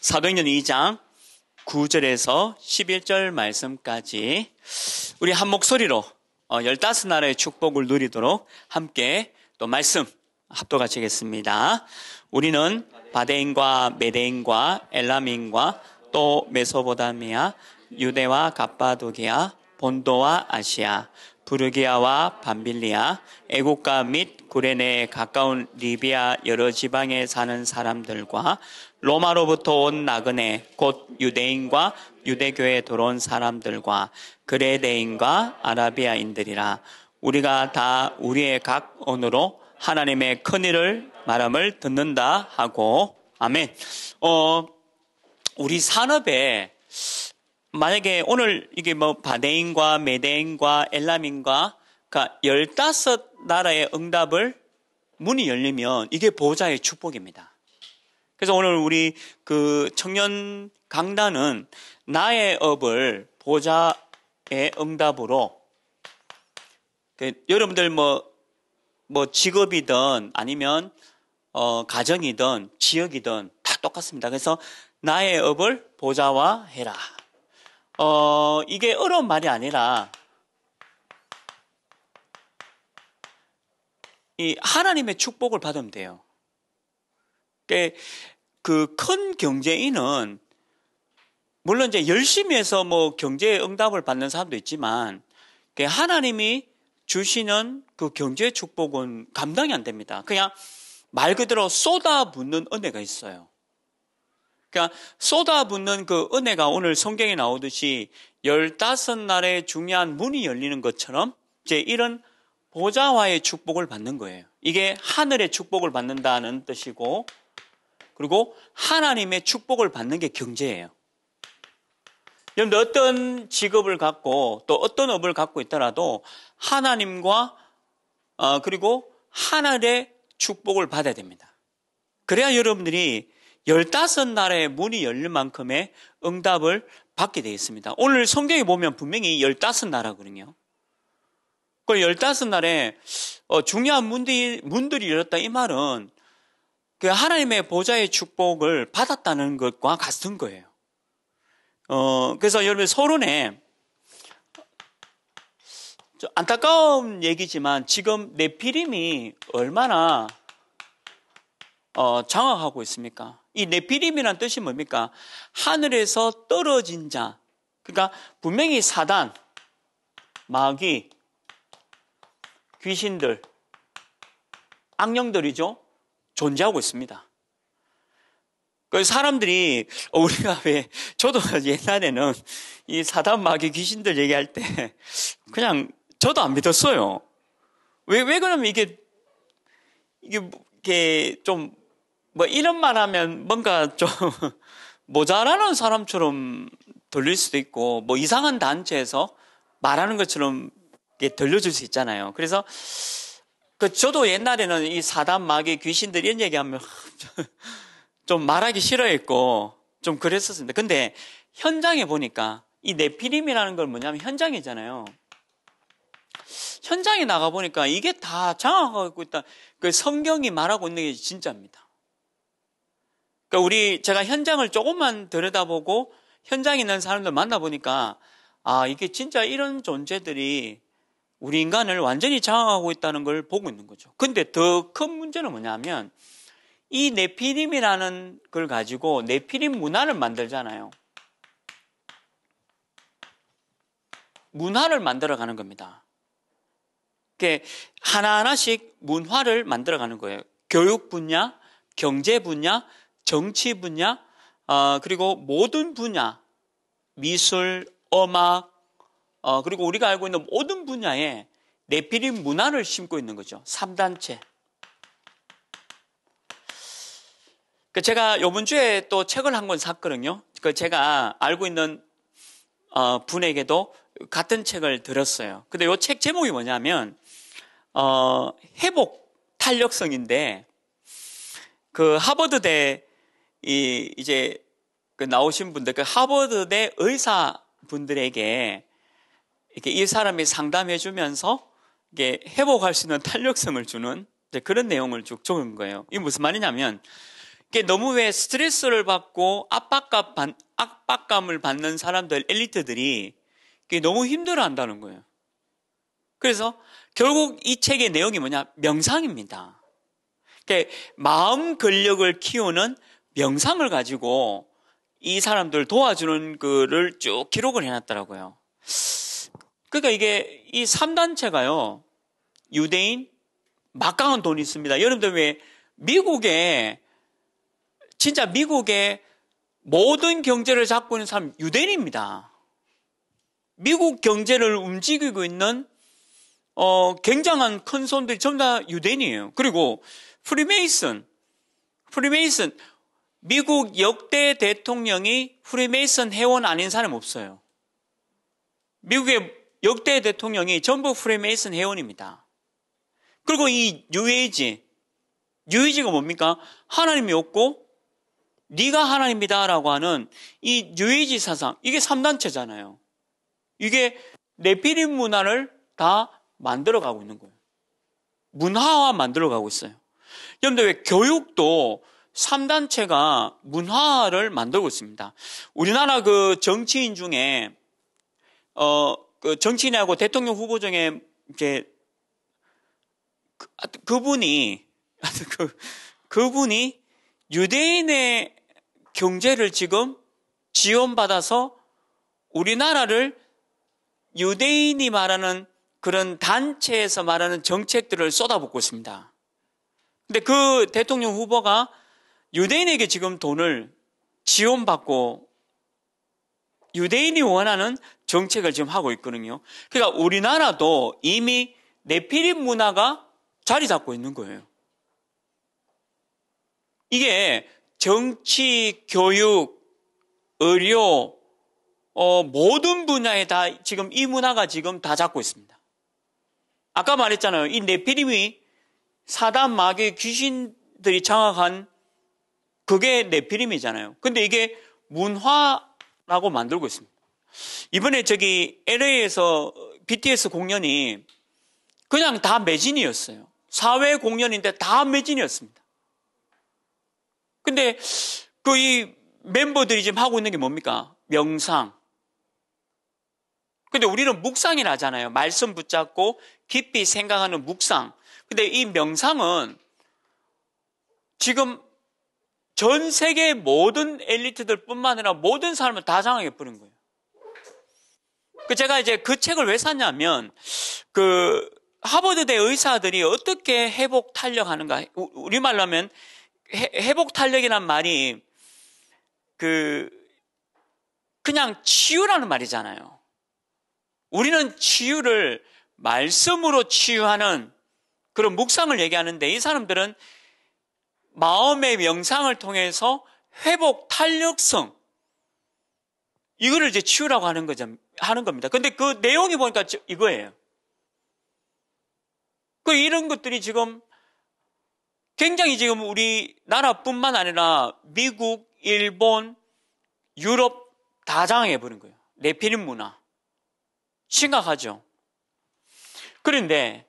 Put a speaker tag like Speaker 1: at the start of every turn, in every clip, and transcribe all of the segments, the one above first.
Speaker 1: 사도행전 2장 9절에서 11절 말씀까지 우리 한 목소리로 15나라의 어, 축복을 누리도록 함께 또 말씀 합독하시겠습니다. 우리는 바데인과 메데인과 엘라민과 또 메소보다미아, 유대와 갑바도기아, 본도와 아시아, 부르기아와 밤빌리아, 애국가 및 구레네에 가까운 리비아 여러 지방에 사는 사람들과 로마로부터 온 나그네 곧 유대인과 유대교에 들어온 사람들과 그레데인과 아라비아인들이라 우리가 다 우리의 각 언어로 하나님의 큰 일을 말함을 듣는다 하고 아멘. 어 우리 산업에 만약에 오늘 이게 뭐 바데인과 메데인과 엘라민과 그러니까 15나라의 응답을 문이 열리면 이게 보호자의 축복입니다. 그래서 오늘 우리 그 청년 강단은 나의 업을 보호자의 응답으로 그 여러분들 뭐, 뭐 직업이든 아니면 어, 가정이든 지역이든 다 똑같습니다. 그래서 나의 업을 보좌화 해라. 어, 이게 어려운 말이 아니라 이 하나님의 축복을 받으면 돼요. 그 큰 경제인은 물론 이제 열심히 해서 뭐 경제의 응답을 받는 사람도 있지만 하나님이 주시는 그 경제의 축복은 감당이 안 됩니다. 그냥 말 그대로 쏟아붓는 은혜가 있어요. 그러니까 쏟아붓는 그 은혜가 오늘 성경에 나오듯이 15날의 중요한 문이 열리는 것처럼 이제 이런 보좌와의 축복을 받는 거예요. 이게 하늘의 축복을 받는다는 뜻이고 그리고 하나님의 축복을 받는 게 경제예요. 여러분들 어떤 직업을 갖고 또 어떤 업을 갖고 있더라도 하나님과 어, 그리고 하늘의 축복을 받아야 됩니다. 그래야 여러분들이 15나라의 문이 열릴 만큼의 응답을 받게 되어 있습니다. 오늘 성경에 보면 분명히 15나라거든요. 그 15날에 어, 중요한 문들이, 문들이 열렸다 이 말은 그 하나님의 보좌의 축복을 받았다는 것과 같은 거예요. 어, 그래서 여러분 서론에 안타까운 얘기지만 지금 네피림이 얼마나 어, 장악하고 있습니까? 이 네피림이란 뜻이 뭡니까? 하늘에서 떨어진 자. 그러니까 분명히 사단, 마귀, 귀신들, 악령들이죠. 존재하고 있습니다. 그 사람들이 어, 우리가 왜 저도 옛날에는 이 사단 마귀 귀신들 얘기할 때 그냥 저도 안 믿었어요. 왜 왜 그러면 이게 이게 이게 좀 뭐 이런 말 하면 뭔가 좀 모자라는 사람처럼 들릴 수도 있고 뭐 이상한 단체에서 말하는 것처럼 들려줄 수 있잖아요. 그래서 그 저도 옛날에는 이 사단 마귀 귀신들 이런 얘기하면 좀 말하기 싫어했고 좀 그랬었습니다. 근데 현장에 보니까 이 네피림이라는 걸 뭐냐면 현장이잖아요. 현장에 나가 보니까 이게 다 장악하고 있다. 그 성경이 말하고 있는 게 진짜입니다. 그러니까 우리 제가 현장을 조금만 들여다보고 현장에 있는 사람들 만나보니까 아 이게 진짜 이런 존재들이 우리 인간을 완전히 장악하고 있다는 걸 보고 있는 거죠. 근데 더 큰 문제는 뭐냐면 이 네피림이라는 걸 가지고 네피림 문화를 만들잖아요. 문화를 만들어가는 겁니다. 하나하나씩 문화를 만들어가는 거예요. 교육 분야, 경제 분야, 정치 분야, 어, 그리고 모든 분야, 미술, 음악, 어, 그리고 우리가 알고 있는 모든 분야에 네피림 문화를 심고 있는 거죠. 3단체. 그 제가 이번 주에 또 책을 한 권 샀거든요. 그 제가 알고 있는 어, 분에게도 같은 책을 들었어요. 근데 이 책 제목이 뭐냐면 어, 회복 탄력성인데 그 하버드대 이 이제 그 나오신 분들 그 하버드대 의사 분들에게 이렇게 이 사람이 상담해 주면서 이게 회복할 수 있는 탄력성을 주는 그런 내용을 쭉 적은 거예요. 이게 무슨 말이냐면 너무 왜 스트레스를 받고 압박감, 압박감을 받는 사람들, 엘리트들이 너무 힘들어 한다는 거예요. 그래서 결국 이 책의 내용이 뭐냐? 명상입니다. 마음 근력을 키우는 명상을 가지고 이 사람들 도와주는 거를 쭉 기록을 해놨더라고요. 그러니까 이게 이 3단체가요, 유대인, 막강한 돈이 있습니다. 여러분들 왜 미국에, 진짜 미국의 모든 경제를 잡고 있는 사람 유대인입니다. 미국 경제를 움직이고 있는 어, 굉장한 큰 손들이 전부 다 유대인이에요. 그리고 프리메이슨, 프리메이슨, 미국 역대 대통령이 프리메이슨 회원 아닌 사람 없어요. 미국의 역대 대통령이 전부 프리메이슨 회원입니다. 그리고 이 뉴에이지, 뉴에이지가 뭡니까? 하나님이 없고 네가 하나님이다라고 하는 이 뉴에이지 사상, 이게 3단체잖아요. 이게 네피림 문화를 다 만들어가고 있는 거예요. 문화화 만들어가고 있어요. 여러분들 왜 교육도 3단체가 문화를 만들고 있습니다. 우리나라 그 정치인 중에, 어, 그 정치인하고 대통령 후보 중에, 이제, 그, 그분이, 그, 그분이 유대인의 경제를 지금 지원받아서 우리나라를 유대인이 말하는 그런 단체에서 말하는 정책들을 쏟아붓고 있습니다. 근데 그 대통령 후보가 유대인에게 지금 돈을 지원받고 유대인이 원하는 정책을 지금 하고 있거든요. 그러니까 우리나라도 이미 네피림 문화가 자리 잡고 있는 거예요. 이게 정치, 교육, 의료, 어, 모든 분야에 다 지금 이 문화가 지금 다 잡고 있습니다. 아까 말했잖아요. 이 네피림이 사단 마귀 귀신들이 장악한 그게 네피림이잖아요. 근데 이게 문화라고 만들고 있습니다. 이번에 저기 LA에서 BTS 공연이 그냥 다 매진이었어요. 사회 공연인데 다 매진이었습니다. 근데 그 이 멤버들이 지금 하고 있는 게 뭡니까? 명상. 근데 우리는 묵상이라 하잖아요. 말씀 붙잡고 깊이 생각하는 묵상. 근데 이 명상은 지금 전 세계 모든 엘리트들 뿐만 아니라 모든 사람을 다 장악해 버린 거예요. 그 제가 이제 그 책을 왜 샀냐면 그 하버드대 의사들이 어떻게 회복 탄력하는가 우리말로 하면 회복 탄력이란 말이 그 그냥 치유라는 말이잖아요. 우리는 치유를 말씀으로 치유하는 그런 묵상을 얘기하는데 이 사람들은 마음의 명상을 통해서 회복 탄력성 이거를 이제 치유라고 하는 거죠. 하는 겁니다. 근데 그 내용이 보니까 이거예요. 그 이런 것들이 지금 굉장히 지금 우리 나라뿐만 아니라 미국, 일본, 유럽 다 장악해 버린 거예요. 내피림 문화. 심각하죠. 그런데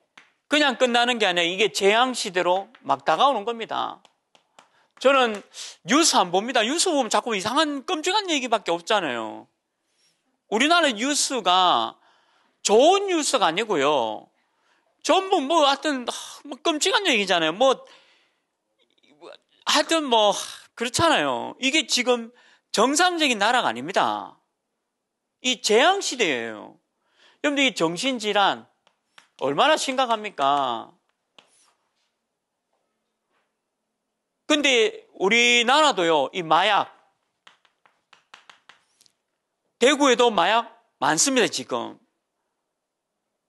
Speaker 1: 그냥 끝나는 게 아니라 이게 재앙 시대로 막 다가오는 겁니다. 저는 뉴스 안 봅니다. 뉴스 보면 자꾸 이상한 끔찍한 얘기밖에 없잖아요. 우리나라 뉴스가 좋은 뉴스가 아니고요. 전부 뭐 하여튼 뭐 끔찍한 얘기잖아요. 뭐 하여튼 뭐 그렇잖아요. 이게 지금 정상적인 나라가 아닙니다. 이 재앙 시대예요. 여러분들 이 정신질환 얼마나 심각합니까? 근데 우리나라도요, 이 마약. 대구에도 마약 많습니다, 지금.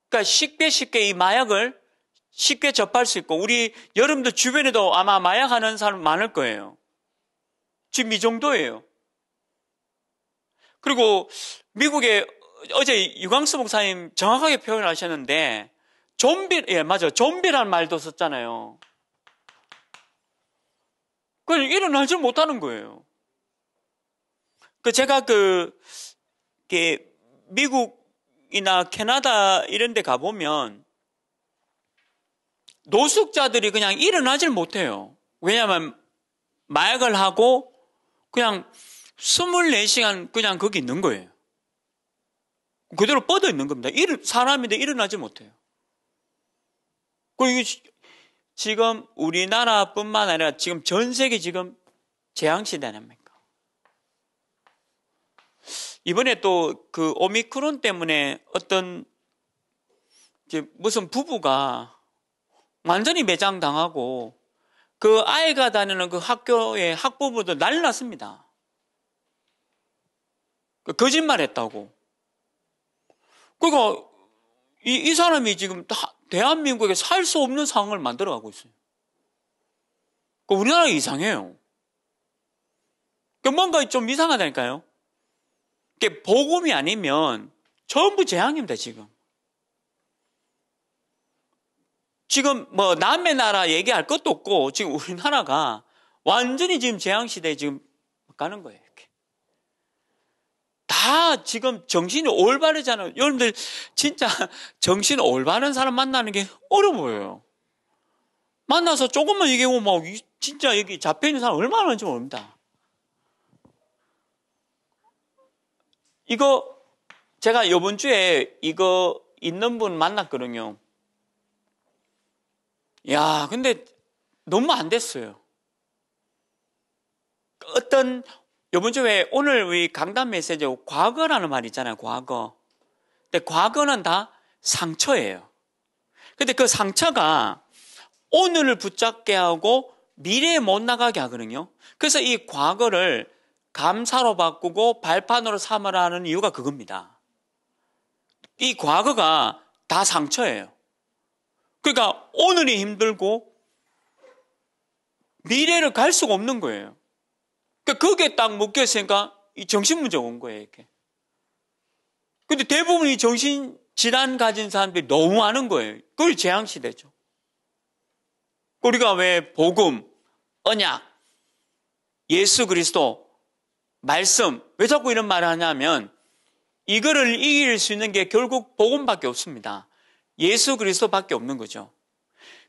Speaker 1: 그러니까 쉽게 쉽게 이 마약을 쉽게 접할 수 있고, 우리 여러분들 주변에도 아마 마약하는 사람 많을 거예요. 지금 이 정도예요. 그리고 미국에 어제 유광수 목사님 정확하게 표현을 하셨는데 좀비 예 맞아 좀비란 말도 썼잖아요. 그걸 일어나지 못하는 거예요. 그 제가 그 미국이나 캐나다 이런 데 가보면 노숙자들이 그냥 일어나질 못해요. 왜냐하면 마약을 하고 그냥 24시간 그냥 거기 있는 거예요. 그대로 뻗어 있는 겁니다. 일, 사람인데 일어나지 못해요. 그리고 지금 우리나라뿐만 아니라 지금 전 세계 지금 재앙시대 아닙니까? 이번에 또 그 오미크론 때문에 어떤 무슨 부부가 완전히 매장당하고 그 아이가 다니는 그 학교의 학부모들 난리 났습니다. 그 거짓말 했다고. 그러니까 이, 이 사람이 지금 대한민국에 살 수 없는 상황을 만들어가고 있어요. 그 우리나라 이상해요. 그 뭔가 좀 이상하다니까요. 그 복음이 아니면 전부 재앙입니다, 지금. 지금 뭐 남의 나라 얘기할 것도 없고 지금 우리나라가 완전히 지금 재앙 시대에 지금 가는 거예요. 다 지금 정신이 올바르잖아요. 여러분들 진짜 정신 올바른 사람 만나는 게 어려워요. 만나서 조금만 얘기하고 막 진짜 여기 잡혀있는 사람 얼마나 많은지 모릅니다. 이거 제가 이번 주에 이거 있는 분 만났거든요. 야, 근데 너무 안 됐어요. 어떤 이번 주에 오늘 우리 강단 메시지 과거라는 말 있잖아요. 과거. 근데 과거는 다 상처예요. 근데 그 상처가 오늘을 붙잡게 하고 미래에 못 나가게 하거든요. 그래서 이 과거를 감사로 바꾸고 발판으로 삼으라 는 이유가 그겁니다. 이 과거가 다 상처예요. 그러니까 오늘이 힘들고 미래를 갈 수가 없는 거예요. 그러니까 거기에 딱 묶였으니까 이 정신 문제가 온 거예요, 이렇게. 근데 대부분 이 정신 질환 가진 사람들이 너무 많은 거예요. 그걸 재앙 시대죠. 우리가 왜 복음, 언약, 예수 그리스도, 말씀, 왜 자꾸 이런 말을 하냐면 이거를 이길 수 있는 게 결국 복음밖에 없습니다. 예수 그리스도밖에 없는 거죠.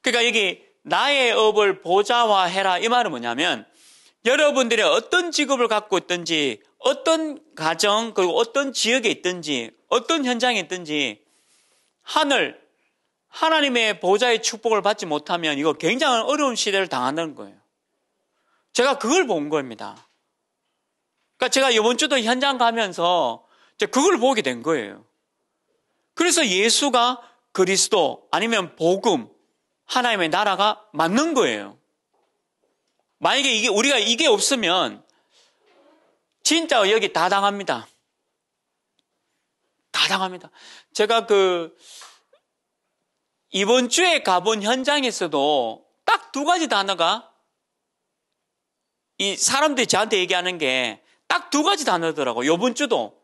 Speaker 1: 그러니까 여기 나의 업을 보좌화해라 이 말은 뭐냐면 여러분들이 어떤 직업을 갖고 있든지 어떤 가정 그리고 어떤 지역에 있든지 어떤 현장에 있든지 하늘 하나님의 보좌의 축복을 받지 못하면 이거 굉장히 어려운 시대를 당한다는 거예요. 제가 그걸 본 겁니다. 그러니까 제가 이번 주도 현장 가면서 그걸 보게 된 거예요. 그래서 예수가 그리스도 아니면 복음 하나님의 나라가 맞는 거예요. 만약에 이게 우리가 이게 없으면 진짜 여기 다 당합니다. 다 당합니다. 제가 그 이번 주에 가본 현장에서도 딱 두 가지 단어가 이 사람들이 저한테 얘기하는 게 딱 두 가지 단어더라고. 요번 주도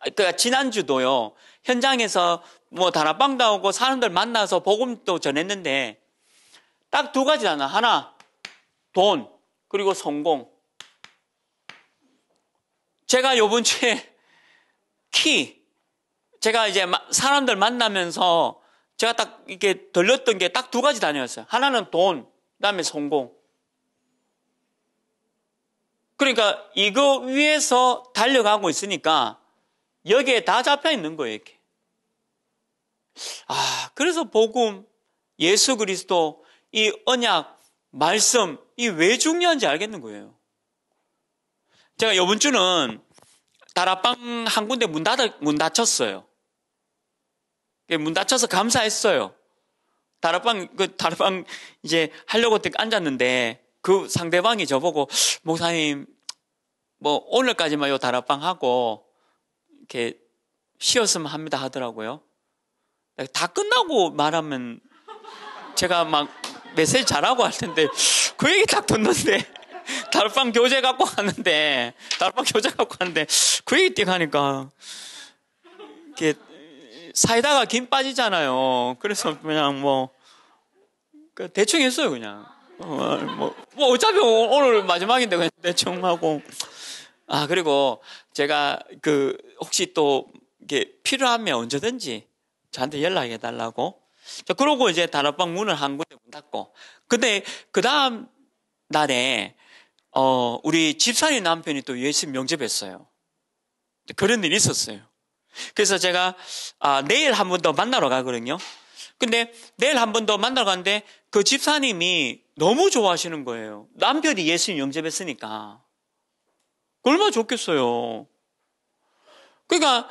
Speaker 1: 그러니까 지난주도요. 현장에서 뭐 다락방도 하고 사람들 만나서 복음도 전했는데 딱 두 가지 단어. 하나, 돈, 그리고 성공. 제가 요번 주에 키, 제가 이제 사람들 만나면서 제가 딱 이렇게 들렸던 게 딱 두 가지 단어였어요. 하나는 돈, 그 다음에 성공. 그러니까 이거 위에서 달려가고 있으니까 여기에 다 잡혀 있는 거예요, 이렇게. 아, 그래서 복음, 예수 그리스도, 이 언약, 말씀, 이 왜 중요한지 알겠는 거예요. 제가 이번 주는 다락방 한 군데 문 닫아, 문 닫혔어요. 문 닫혀서 감사했어요. 다락방, 그 다락방 이제 하려고 앉았는데 그 상대방이 저보고, 목사님, 뭐 오늘까지만 요 다락방 하고 이렇게 쉬었으면 합니다 하더라고요. 다 끝나고 말하면 제가 막 메시지 잘하고 할 텐데 그 얘기 딱 듣는데 달방 교재 갖고 왔는데 달방 교재 갖고 왔는데 그 얘기 띵 하니까 이게 사이다가 김 빠지잖아요. 그래서 그냥 뭐그 대충 했어요 그냥. 어, 뭐, 뭐 어차피 오늘 마지막인데 그냥 대충 하고 아 그리고 제가 그 혹시 또 이게 필요하면 언제든지 저한테 연락해 달라고. 자, 그러고 이제 단합방 문을 한 닫고. 근데 그 다음 날에 어, 우리 집사님 남편이 또 예수님 영접했어요. 그런 일이 있었어요. 그래서 제가 아, 내일 한 번 더 만나러 가거든요. 근데 내일 한 번 더 만나러 가는데 그 집사님이 너무 좋아하시는 거예요. 남편이 예수님 영접했으니까. 얼마나 좋겠어요. 그러니까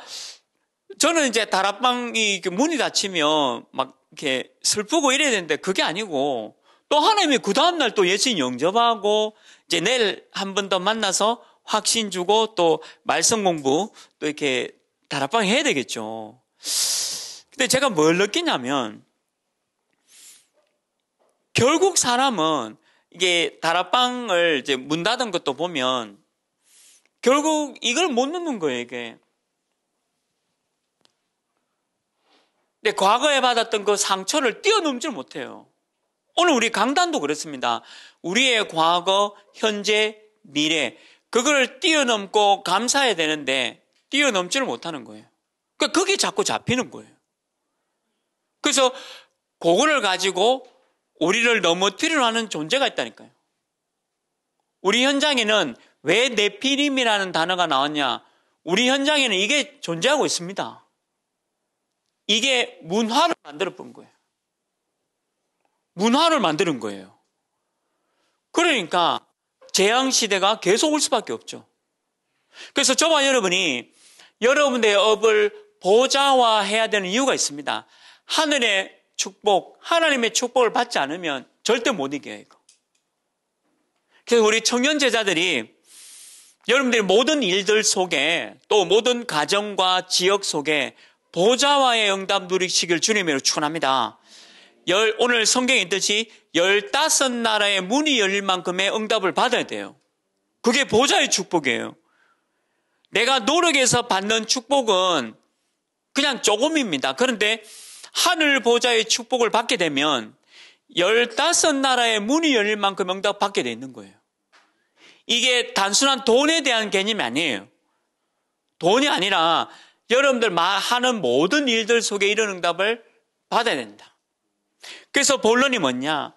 Speaker 1: 저는 이제 다락방이 문이 닫히면 막 이렇게 슬프고 이래야 되는데 그게 아니고 또 하나님이 그 다음날 또 예수님 영접하고 이제 내일 한 번 더 만나서 확신 주고 또 말씀 공부 또 이렇게 다락방 해야 되겠죠. 근데 제가 뭘 느끼냐면 결국 사람은 이게 다락방을 이제 문 닫은 것도 보면 결국 이걸 못 넣는 거예요, 이게. 근데 과거에 받았던 그 상처를 뛰어넘질 못해요. 오늘 우리 강단도 그렇습니다. 우리의 과거, 현재, 미래, 그걸 뛰어넘고 감사해야 되는데 뛰어넘지를 못하는 거예요. 그러니까 그게 자꾸 잡히는 거예요. 그래서 그거를 가지고 우리를 넘어뜨리려 하는 존재가 있다니까요. 우리 현장에는 왜 네피림이라는 단어가 나왔냐? 우리 현장에는 이게 존재하고 있습니다. 이게 문화를 만들어 본 거예요. 문화를 만드는 거예요. 그러니까 재앙 시대가 계속 올 수밖에 없죠. 그래서 저와 여러분이 여러분의 업을 보좌화해야 되는 이유가 있습니다. 하늘의 축복, 하나님의 축복을 받지 않으면 절대 못 이겨요, 이거. 그래서 우리 청년 제자들이 여러분들이 모든 일들 속에 또 모든 가정과 지역 속에 보좌와의 응답 누리시길 주님으로 축원합니다. 열, 오늘 성경에 있듯이 열다섯 나라의 문이 열릴 만큼의 응답을 받아야 돼요. 그게 보좌의 축복이에요. 내가 노력해서 받는 축복은 그냥 조금입니다. 그런데 하늘 보좌의 축복을 받게 되면 열다섯 나라의 문이 열릴 만큼 응답 받게 돼 있는 거예요. 이게 단순한 돈에 대한 개념이 아니에요. 돈이 아니라 여러분들 하는 모든 일들 속에 이런 응답을 받아야 된다. 그래서 본론이 뭐냐?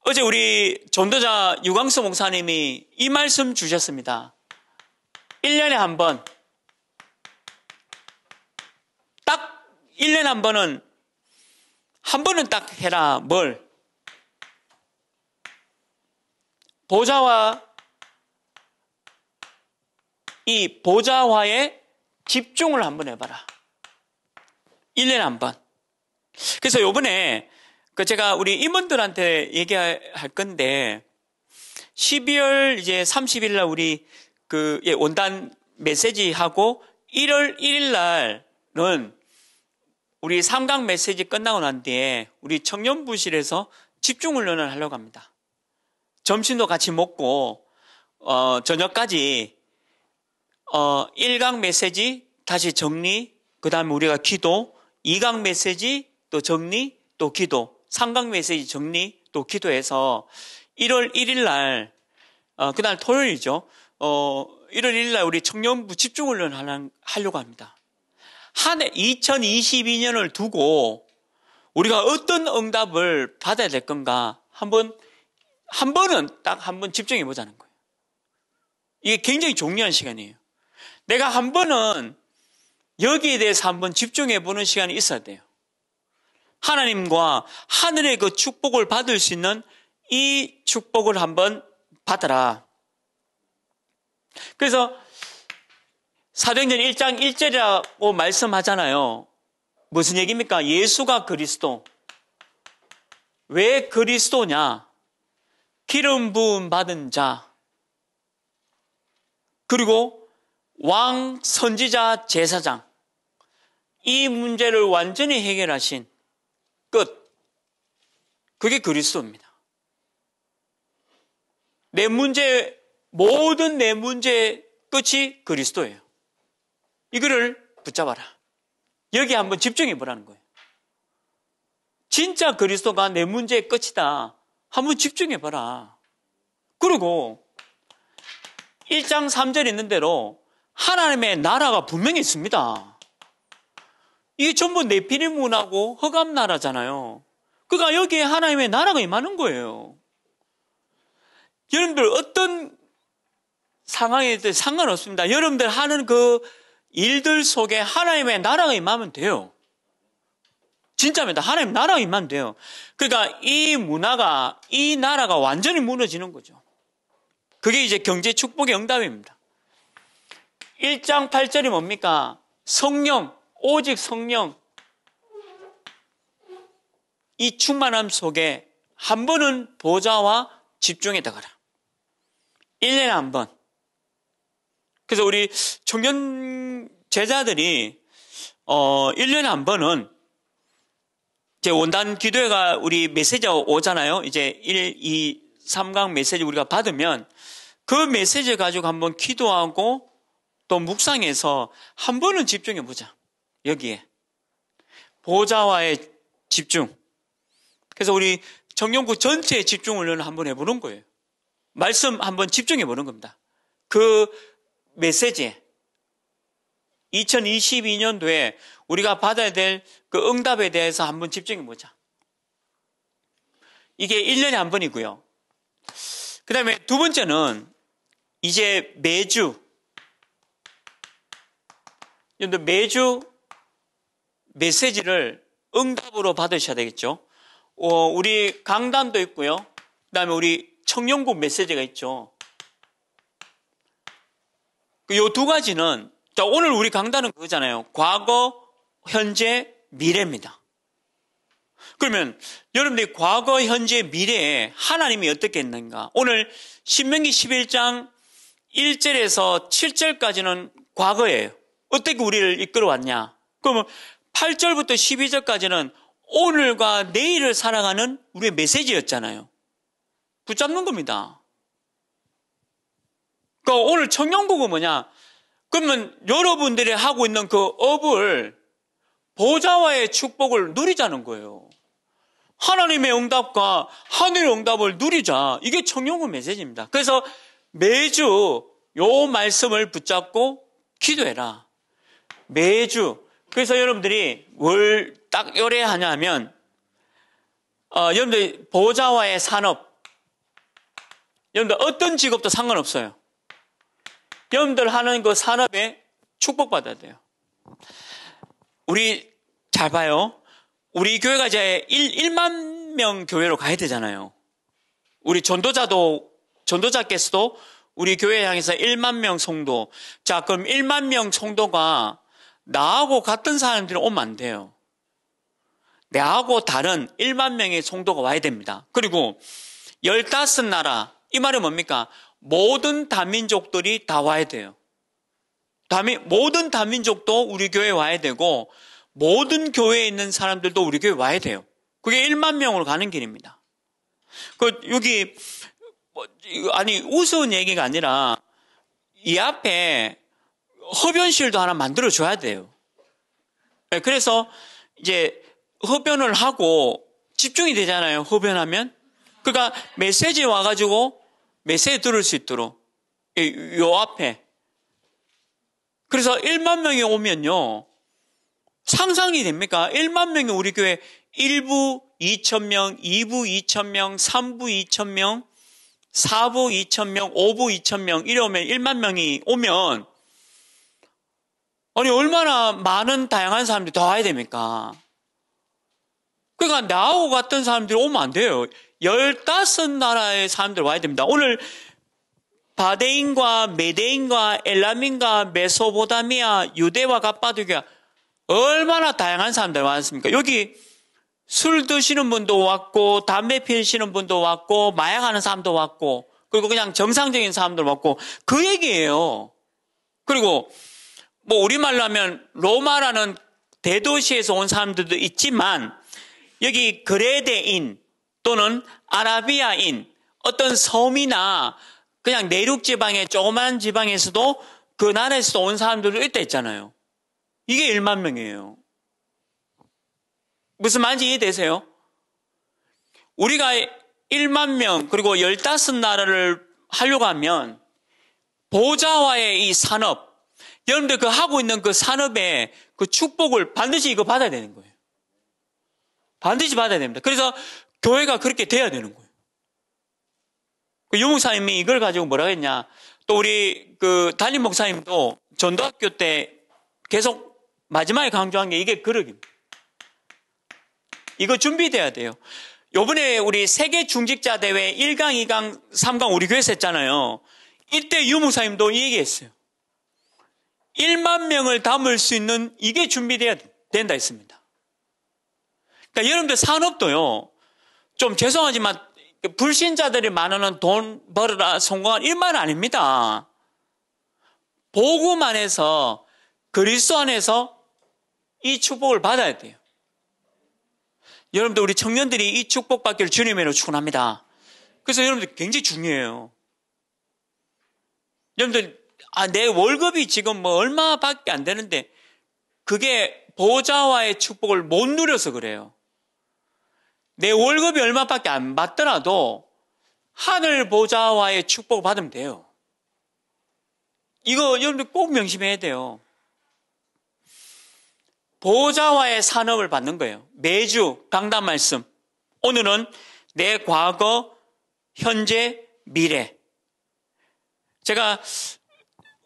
Speaker 1: 어제 우리 전도자 유광수 목사님이 이 말씀 주셨습니다. 1년에 한 번, 딱 1년에 한 번은, 한 번은 딱 해라. 뭘? 보좌와 이 보좌화에 집중을 한번 해봐라. 1년에 한 번. 그래서 요번에 그 제가 우리 임원들한테 얘기할 건데 12월 이제 30일 날 우리 그 예, 원단 메시지 하고 1월 1일 날은 우리 삼강 메시지 끝나고 난 뒤에 우리 청년부실에서 집중 훈련을 하려고 합니다. 점심도 같이 먹고 어, 저녁까지 어, 1강 메시지 다시 정리, 그 다음에 우리가 기도, 2강 메시지 또 정리, 또 기도, 3강 메시지 정리, 또 기도해서 1월 1일 날, 어, 그날 토요일이죠. 어, 1월 1일 날 우리 청년부 집중훈련 하려고 합니다. 한 해 2022년을 두고 우리가 어떤 응답을 받아야 될 건가 한번 한 번은 딱 한 번 집중해 보자는 거예요. 이게 굉장히 중요한 시간이에요. 내가 한 번은 여기에 대해서 한번 집중해 보는 시간이 있어야 돼요. 하나님과 하늘의 그 축복을 받을 수 있는 이 축복을 한번 받아라. 그래서 사도행전 1장 1절이라고 말씀하잖아요. 무슨 얘기입니까? 예수가 그리스도. 왜 그리스도냐? 기름 부음 받은 자, 그리고 왕, 선지자, 제사장. 이 문제를 완전히 해결하신 끝. 그게 그리스도입니다. 내 문제, 모든 내 문제의 끝이 그리스도예요. 이거를 붙잡아라. 여기 한번 집중해 보라는 거예요. 진짜 그리스도가 내 문제의 끝이다. 한번 집중해 봐라. 그리고 1장 3절 있는 대로 하나님의 나라가 분명히 있습니다. 이게 전부 네피림 문하고 허감 나라잖아요. 그러니까 여기에 하나님의 나라가 임하는 거예요. 여러분들 어떤 상황에도 상관없습니다. 여러분들 하는 그 일들 속에 하나님의 나라가 임하면 돼요. 진짜입니다. 하나님 나라가 임하면 돼요. 그러니까 이 문화가, 이 나라가 완전히 무너지는 거죠. 그게 이제 경제 축복의 응답입니다. 1장 8절이 뭡니까? 성령, 오직 성령. 이 충만함 속에 한 번은 보좌와 집중에 들어가라. 1년에 한 번. 그래서 우리 청년 제자들이 어 1년에 한 번은 제 원단 기도회가 우리 메시지가 오잖아요. 이제 1, 2, 3강 메시지 우리가 받으면 그 메시지 가지고 한번 기도하고 또 묵상해서 한 번은 집중해 보자. 여기에. 보좌와의 집중. 그래서 우리 정용구 전체의 집중 훈련을 한번 해보는 거예요. 말씀 한번 집중해 보는 겁니다. 그 메시지에 2022년도에 우리가 받아야 될 그 응답에 대해서 한번 집중해 보자. 이게 1년에 한 번이고요. 그 다음에 두 번째는 이제 매주, 여러분들 매주 메시지를 응답으로 받으셔야 되겠죠. 어, 우리 강단도 있고요. 그 다음에 우리 청년국 메시지가 있죠. 이두 그 가지는 자, 오늘 우리 강단은 그거잖아요. 과거, 현재, 미래입니다. 그러면 여러분들이 과거, 현재, 미래에 하나님이 어떻게 했는가? 오늘 신명기 11장 1절에서 7절까지는 과거예요. 어떻게 우리를 이끌어왔냐? 그러면 8절부터 12절까지는 오늘과 내일을 살아가는 우리의 메시지였잖아요. 붙잡는 겁니다. 그러니까 오늘 청년국은 뭐냐? 그러면 여러분들이 하고 있는 그 업을 보좌와의 축복을 누리자는 거예요. 하나님의 응답과 하늘의 응답을 누리자. 이게 청년국 메시지입니다. 그래서 매주 요 말씀을 붙잡고 기도해라. 매주. 그래서 여러분들이 뭘 딱 요래하냐면, 어, 여러분들 보좌와의 산업. 여러분들 어떤 직업도 상관없어요. 여러분들 하는 그 산업에 축복받아야 돼요. 우리 잘 봐요. 우리 교회가 이제 1, 1만 명 교회로 가야 되잖아요. 우리 전도자도, 전도자께서도 우리 교회 향해서 1만 명 성도. 자, 그럼 1만 명 성도가 나하고 같은 사람들이 오면 안 돼요. 나하고 다른 1만 명의 성도가 와야 됩니다. 그리고 15나라, 이 말은 뭡니까? 모든 다민족들이 다 와야 돼요. 다민, 모든 다민족도 우리 교회에 와야 되고, 모든 교회에 있는 사람들도 우리 교회에 와야 돼요. 그게 1만 명으로 가는 길입니다. 그, 여기, 뭐, 아니, 우스운 얘기가 아니라, 이 앞에 흡연실도 하나 만들어줘야 돼요. 네, 그래서, 이제, 흡연을 하고 집중이 되잖아요. 흡연하면. 그러니까 메시지 와가지고 메시지 들을 수 있도록 요 앞에 그래서 1만 명이 오면요 상상이 됩니까? 1만 명이 우리 교회 1부 2천 명, 2부 2천 명, 3부 2천 명, 4부 2천 명, 5부 2천 명 이러면 1만 명이 오면 아니 얼마나 많은 다양한 사람들이 더 와야 됩니까? 그러니까 나하고 같은 사람들이 오면 안 돼요. 15나라의 사람들 와야 됩니다. 오늘 바데인과 메데인과 엘라민과 메소보다미아, 유대와 갑바두기가 얼마나 다양한 사람들 많습니까? 여기 술 드시는 분도 왔고, 담배 피우시는 분도 왔고, 마약하는 사람도 왔고, 그리고 그냥 정상적인 사람들 왔고, 그 얘기예요. 그리고 뭐 우리말로 하면 로마라는 대도시에서 온 사람들도 있지만, 여기 그레데인, 또는 아라비아인 어떤 섬이나 그냥 내륙 지방의 조그만 지방에서도 그 나라에서 온 사람들도 있다 했잖아요. 이게 1만 명이에요. 무슨 말인지 이해되세요? 우리가 1만 명 그리고 15나라를 하려고 하면 보좌와의 이 산업 여러분들 그 하고 있는 그 산업의 그 축복을 반드시 이거 받아야 되는 거예요. 반드시 받아야 됩니다. 그래서 교회가 그렇게 돼야 되는 거예요. 그 유목사님이 이걸 가지고 뭐라고 했냐. 또 우리 그 담임 목사님도 전도학교 때 계속 마지막에 강조한 게 이게 그릇입니다. 이거 준비돼야 돼요. 요번에 우리 세계 중직자 대회 1강, 2강, 3강 우리 교회에서 했잖아요. 이때 유목사님도 얘기했어요. 1만 명을 담을 수 있는 이게 준비돼야 된다 했습니다. 그러니까 여러분들 산업도요. 좀 죄송하지만 불신자들이 많으면 돈 벌어라 성공한 일만 아닙니다. 복음 안에서 그리스도 안에서 이 축복을 받아야 돼요. 여러분들 우리 청년들이 이 축복받기를 주님으로 축원합니다. 그래서 여러분들 굉장히 중요해요. 여러분들 아, 내 월급이 지금 뭐 얼마밖에 안 되는데 그게 보좌와의 축복을 못 누려서 그래요. 내 월급이 얼마밖에 안 받더라도 하늘 보좌와의 축복을 받으면 돼요. 이거 여러분들 꼭 명심해야 돼요. 보좌와의 산업을 받는 거예요. 매주 강단 말씀. 오늘은 내 과거, 현재, 미래. 제가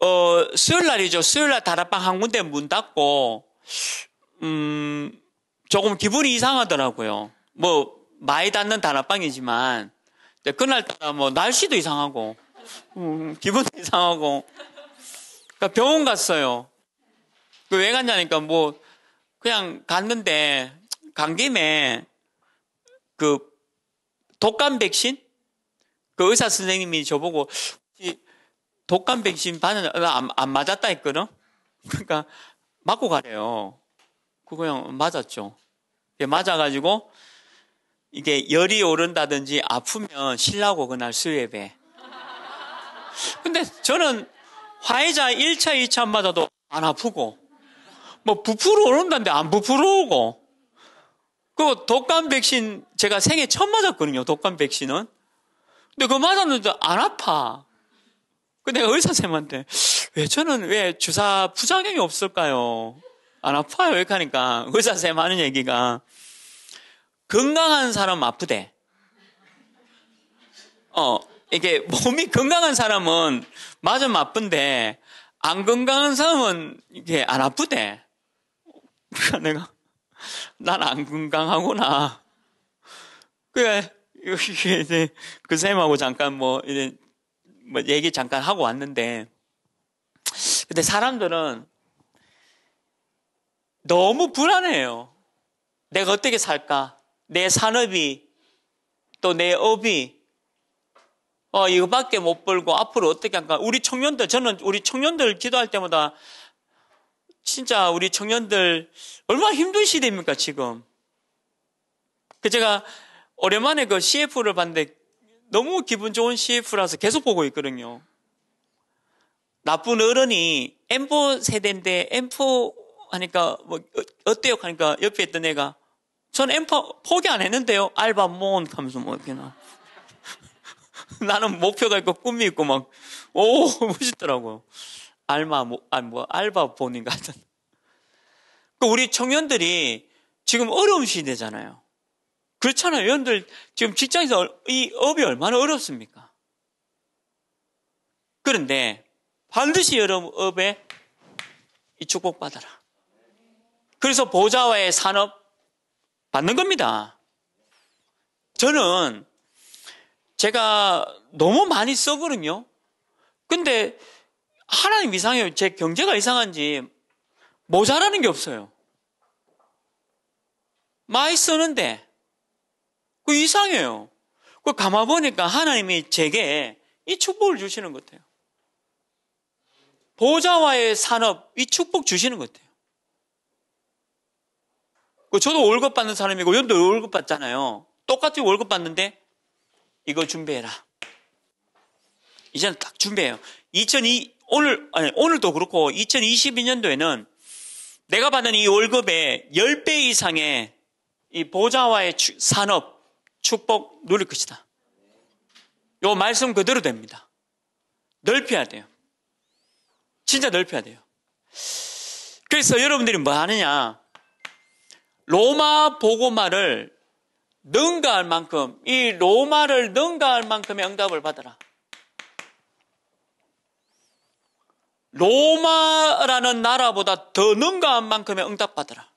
Speaker 1: 어, 수요일 날이죠. 수요일 날 다락방 한 군데 문 닫고 음, 조금 기분이 이상하더라고요. 뭐 많이 닫는 다락방이지만 그날따라 뭐 날씨도 이상하고 음, 기분도 이상하고 그러니까 병원 갔어요. 그왜 갔냐니까 뭐 그냥 갔는데 간 김에 그 독감 백신 그 의사 선생님이 저보고 독감 백신 받는 안, 안 맞았다 했거든. 그러니까 맞고 가래요. 그거 그냥 맞았죠. 맞아가지고 이게 열이 오른다든지 아프면 실라고 그날 수예배. 근데 저는 화이자 1차, 2차 맞아도 안 아프고 뭐 부풀어 오른다는데 안 부풀어 오고. 그 독감 백신 제가 생애 처음 맞았거든요. 독감 백신은. 근데 그거 맞았는데 안 아파. 그 내가 의사 선생님한테 왜 저는 왜 주사 부작용이 없을까요? 안 아파요. 이렇게 하니까 의사 선생님 하는 얘기가 건강한 사람 아프대. 어, 이게 몸이 건강한 사람은 맞으면 아픈데 안 건강한 사람은 이게 안 아프대. 그러니까 내가 난 안 건강하구나. 그래 이제 그 쌤하고 잠깐 뭐 이제 뭐 얘기 잠깐 하고 왔는데 근데 사람들은 너무 불안해요. 내가 어떻게 살까? 내 산업이 또 내 업이 어 이거밖에 못 벌고 앞으로 어떻게 할까? 우리 청년들 저는 우리 청년들 기도할 때마다 진짜 우리 청년들 얼마나 힘든 시대입니까, 지금. 그 제가 오랜만에 그 CF를 봤는데 너무 기분 좋은 CF라서 계속 보고 있거든요. 나쁜 어른이 M4 세대인데 M4 하니까 뭐 어, 어때요? 하니까 옆에 있던 애가 전 M4 포기 안 했는데요. 알바 몬 하면서 뭐 이렇게 나. 나는 목표가 있고 꿈이 있고 막 오 멋있더라고요. 알마 뭐, 아, 뭐 알바 본인 같은. 그 우리 청년들이 지금 어려운 시대잖아요. 그렇잖아요. 여러분들 지금 직장에서 이 업이 얼마나 어렵습니까? 그런데 반드시 여러분 업에 이 축복 받아라. 그래서 보좌와의 산업 받는 겁니다. 저는 제가 너무 많이 써거든요. 근데 하나님 이상해요. 제 경제가 이상한지 모자라는 게 없어요. 많이 쓰는데 그 이상해요. 그 가만 보니까 하나님이 제게 이 축복을 주시는 것 같아요. 보좌와의 산업 이 축복 주시는 것 같아요. 그 저도 월급 받는 사람이고 연도 월급 받잖아요. 똑같이 월급 받는데 이거 준비해라. 이제는 딱 준비해요. 2002 오늘 아니 오늘도 그렇고 2022년도에는 내가 받는 이 월급의 10배 이상의 이 보좌와의 산업 축복 누릴 것이다. 요 말씀 그대로 됩니다. 넓혀야 돼요. 진짜 넓혀야 돼요. 그래서 여러분들이 뭐 하느냐? 로마 보고말을 능가할 만큼 이 로마를 능가할 만큼의 응답을 받아라. 로마라는 나라보다 더 능가한 만큼의 응답 받아라.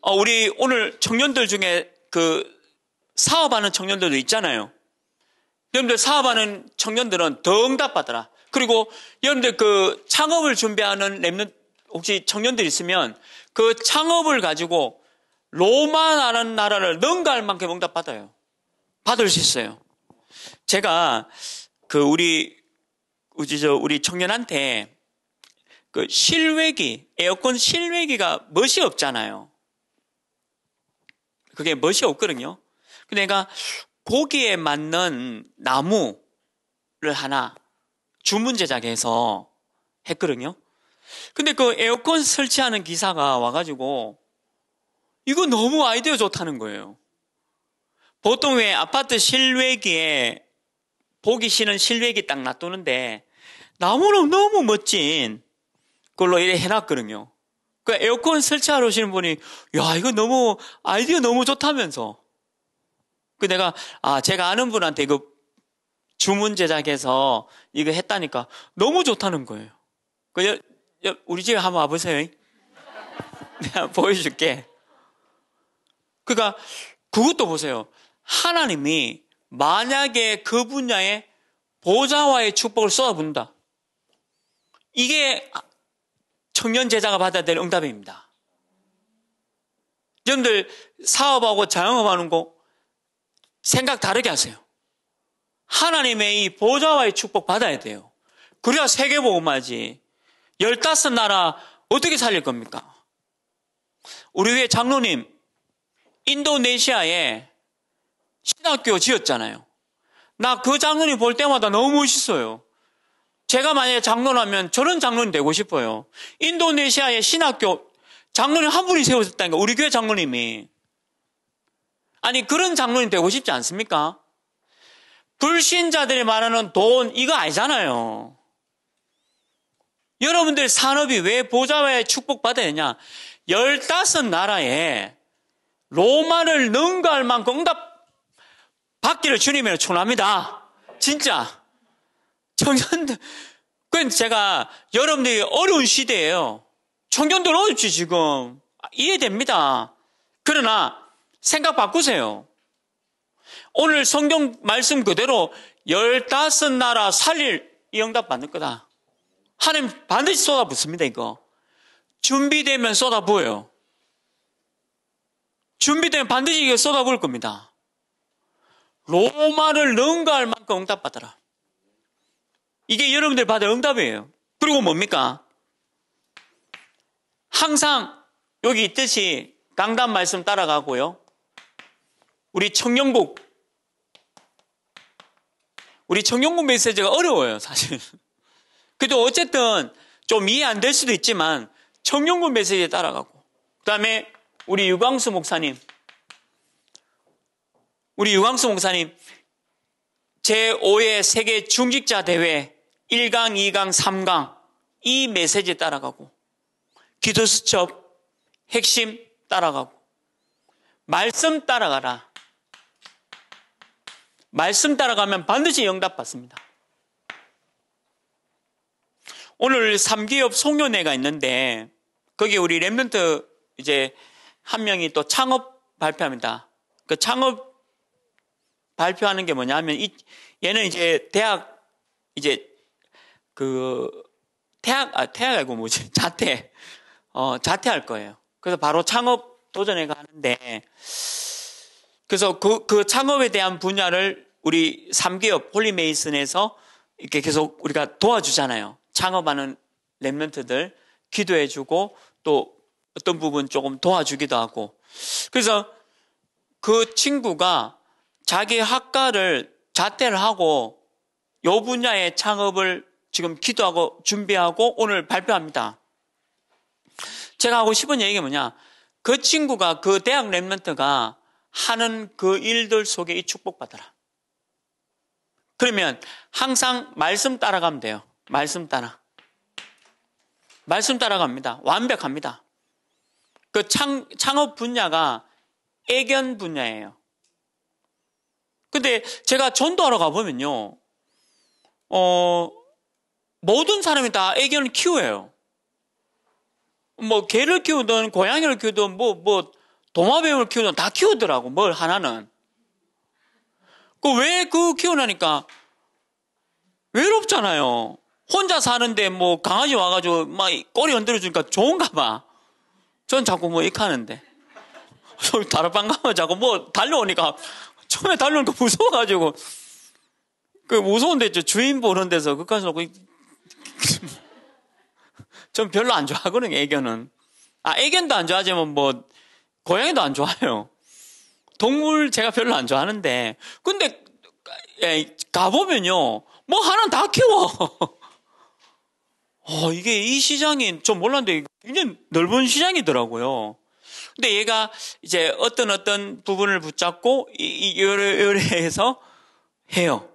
Speaker 1: 어, 우리 오늘 청년들 중에 그 사업하는 청년들도 있잖아요. 여러분들 사업하는 청년들은 더 응답 받아라. 그리고 여러분들 그 창업을 준비하는 랩는 혹시 청년들 있으면 그 창업을 가지고 로마라는 나라를 능가할 만큼 응답 받아요. 받을 수 있어요. 제가 그 우리 우리 저 우리 청년한테 그 실외기 에어컨 실외기가 멋이 없잖아요. 그게 멋이 없거든요. 그러니까 고기에 맞는 나무를 하나 주문 제작해서 했거든요. 근데 그 에어컨 설치하는 기사가 와가지고 이거 너무 아이디어 좋다는 거예요. 보통 왜 아파트 실외기에 보기 싫은 실외기 딱 놔두는데 나무는 너무 멋진 걸로 이래 해놨거든요. 그 에어컨 설치하러 오시는 분이 야 이거 너무 아이디어 너무 좋다면서 그 내가 아 제가 아는 분한테 이거 주문 제작해서 이거 했다니까 너무 좋다는 거예요. 그 우리 집에 한번 와보세요. 내가 보여줄게. 그러니까 그것도 보세요. 하나님이 만약에 그 분야에 보좌와의 축복을 쏟아붓는다. 이게 청년 제자가 받아야 될 응답입니다. 여러분들 사업하고 자영업하는 거 생각 다르게 하세요. 하나님의 이 보좌와의 축복 받아야 돼요. 그래야 세계복음하지. 열다섯 나라 어떻게 살릴 겁니까? 우리 위에 장로님 인도네시아에 신학교 지었잖아요. 나 그 장로님 볼 때마다 너무 멋있어요. 제가 만약에 장로라면 저런 장로님 되고 싶어요. 인도네시아의 신학교 장로님 한 분이 세우셨다니까 우리 교회 장로님이. 아니 그런 장로님 되고 싶지 않습니까? 불신자들이 말하는 돈 이거 아니잖아요. 여러분들 산업이 왜 보좌와의 축복받아야 되냐? 열다섯 나라에 로마를 능가할 만큼 응답 받기를 주님으로 축원합니다. 진짜. 청년들, 그건 제가 여러분들이 어려운 시대예요. 청년들 어렵지 지금. 이해됩니다. 그러나 생각 바꾸세요. 오늘 성경 말씀 그대로 열다섯 나라 살릴 이 응답 받는 거다. 하나님 반드시 쏟아붓습니다, 이거. 준비되면 쏟아부어요. 준비되면 반드시 이게 쏟아부을 겁니다. 로마를 능가할 만큼 응답받아라. 이게 여러분들 받을 응답이에요. 그리고 뭡니까? 항상 여기 있듯이 강단 말씀 따라가고요. 우리 청년국, 우리 청년국 메시지가 어려워요, 사실. 그래도 어쨌든 좀 이해 안 될 수도 있지만 청년국 메시지에 따라가고. 그 다음에 우리 유광수 목사님. 우리 유광수 목사님 제5회 세계 중직자 대회 1강, 2강, 3강 이 메시지에 따라가고 기도 수첩 핵심 따라가고 말씀 따라가라. 말씀 따라가면 반드시 응답 받습니다. 오늘 3기업 송년회가 있는데 거기 우리 랩런트 이제 한 명이 또 창업 발표합니다. 그 창업 발표하는 게 뭐냐면 이 얘는 이제 대학 이제 그 태학 아 태학 알고 뭐지 자퇴 어 자퇴할 거예요. 그래서 바로 창업 도전해 가는데 그래서 그, 그 창업에 대한 분야를 우리 3기업 홀리메이슨에서 이렇게 계속 우리가 도와주잖아요. 창업하는 랩런트들 기도해주고 또 어떤 부분 조금 도와주기도 하고. 그래서 그 친구가 자기 학과를 자퇴를 하고 요 분야의 창업을 지금 기도하고 준비하고 오늘 발표합니다. 제가 하고 싶은 얘기가 뭐냐. 그 친구가 그 대학 랩런트가 하는 그 일들 속에 이 축복받아라. 그러면 항상 말씀 따라가면 돼요. 말씀 따라. 말씀 따라갑니다. 완벽합니다. 그 창, 창업 분야가 애견 분야예요. 근데 제가 전도하러 가보면요. 어, 모든 사람이 다 애견을 키워요. 뭐, 개를 키우든, 고양이를 키우든, 뭐, 뭐, 도마뱀을 키우든 다 키우더라고, 뭘 하나는. 그왜그 키우나니까 외롭잖아요. 혼자 사는데 뭐 강아지 와가지고 막 꼬리 흔들어주니까 좋은가 봐. 전 자꾸 뭐 익하는데. 다락방 가면 자꾸 뭐 달려오니까 처음에 달려오니까 무서워가지고 그 무서운데 저 주인 보는 데서 그까지 놓고 전 별로 안 좋아하거든요 애견은 아 애견도 안 좋아하지만 뭐 고양이도 안 좋아해요. 동물 제가 별로 안 좋아하는데. 근데 예, 가보면요. 뭐 하나 다 키워. 어, 이게 이 시장이 좀 몰랐는데 굉장히 넓은 시장이더라고요. 근데 얘가 이제 어떤 어떤 부분을 붙잡고 이, 요래 요래 해서 해요.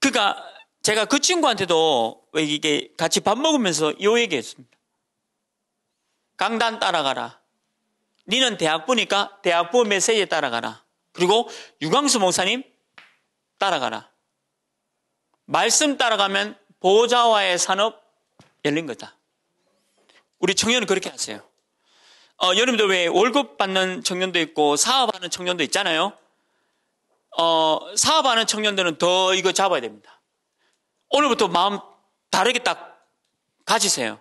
Speaker 1: 그니까 제가 그 친구한테도 이게 같이 밥 먹으면서 요 얘기했습니다. 강단 따라가라. 니는 대학부니까 대학부 메시지에 따라가라. 그리고 유광수 목사님 따라가라. 말씀 따라가면 보좌와의 산업 열린 거다. 우리 청년은 그렇게 하세요. 어, 여러분들 왜 월급 받는 청년도 있고 사업하는 청년도 있잖아요. 어, 사업하는 청년들은 더 이거 잡아야 됩니다. 오늘부터 마음 다르게 딱 가지세요.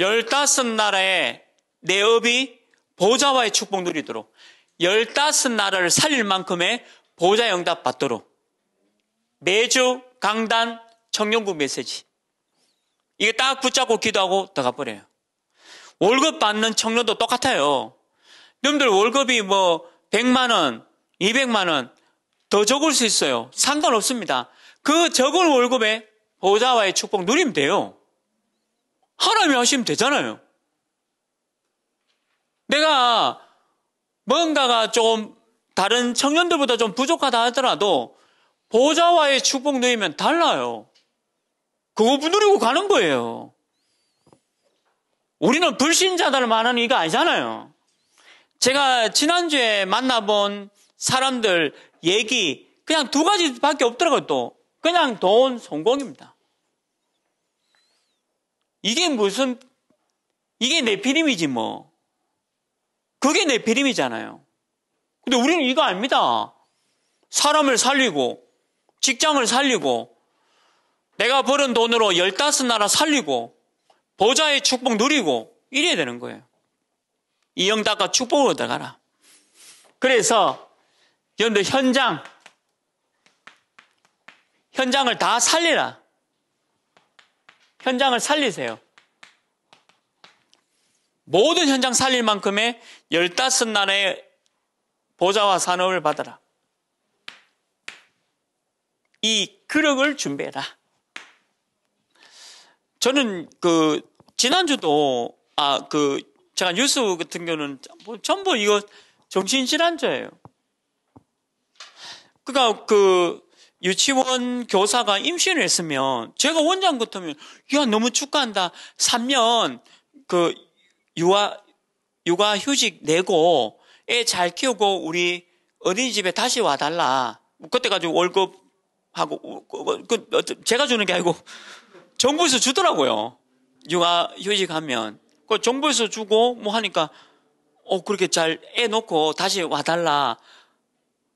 Speaker 1: 열다섯 나라의 내 업이 보좌와의 축복 누리도록 열다섯 나라를 살릴 만큼의 보좌 응답 받도록 매주 강단 청년국 메시지 이게 딱 붙잡고 기도하고 들어가버려요. 월급 받는 청년도 똑같아요. 여러분들 월급이 뭐 100만 원, 200만 원 더 적을 수 있어요. 상관없습니다. 그 적은 월급에 보좌와의 축복 누리면 돼요. 하나님이 하시면 되잖아요. 내가 뭔가가 좀 다른 청년들보다 좀 부족하다 하더라도 보좌와의 축복 누리면 달라요. 그거 누리고 가는 거예요. 우리는 불신자들을 말하는 이거 아니잖아요. 제가 지난주에 만나본 사람들 얘기 그냥 두 가지밖에 없더라고요 또. 그냥 돈 성공입니다. 이게 무슨 이게 내 피림이지 뭐. 그게 내피림이잖아요. 근데 우리는 이거 압니다. 사람을 살리고 직장을 살리고 내가 벌은 돈으로 열다섯 나라 살리고 보좌의 축복 누리고 이래야 되는 거예요. 이 영답과 축복으로 들어가라. 그래서 여러분들 현장 현장을 다 살리라. 현장을 살리세요. 모든 현장 살릴 만큼의 열다섯 나라의 보좌와 산업을 받아라. 이 그릇을 준비해라. 저는 그 지난주도 아 그 제가 뉴스 같은 경우는 뭐 전부 이거 정신질환자예요. 그러니까 그 유치원 교사가 임신을 했으면 제가 원장 같으면 야 너무 축하한다. 3년 그 유아 육아 휴직 내고 애 잘 키우고 우리 어린이집에 다시 와달라. 그때 가지고 월급 하고 그, 그 제가 주는 게 아니고 정부에서 주더라고요. 육아 휴직하면. 그 정부에서 주고 뭐 하니까 어 그렇게 잘 애 놓고 다시 와달라.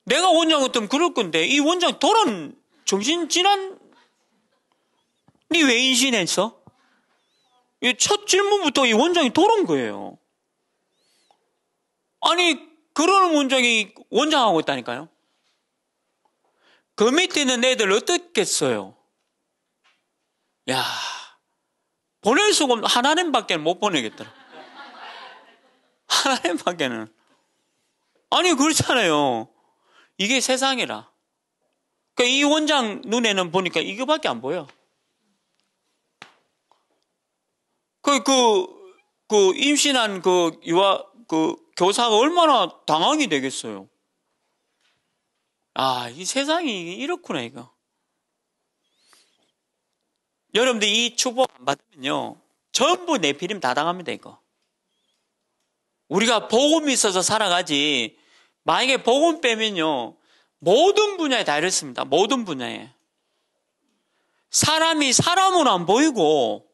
Speaker 1: 내가 원장 같으면 그럴 건데 이 원장 돌은 정신 질환 니왜 인신했어? 이첫 질문부터 이 원장이 돌은 거예요. 아니 그런 원장이 원장하고 있다니까요. 그 밑에 있는 애들 어떻겠어요? 야, 보낼 수가 없, 하나님밖에 못 보내겠더라. 하나님밖에는. 아니, 그렇잖아요. 이게 세상이라. 그러니까 이 원장 눈에는 보니까 이거밖에 안 보여. 그, 그, 그 임신한 그 유아, 그 교사가 얼마나 당황이 되겠어요. 아, 이 세상이 이렇구나, 이거. 여러분들 이 축복 안 받으면요. 전부 내피림 다 당합니다, 이거. 우리가 복음이 있어서 살아가지, 만약에 복음 빼면요. 모든 분야에 다 이렇습니다. 모든 분야에. 사람이 사람으로 안 보이고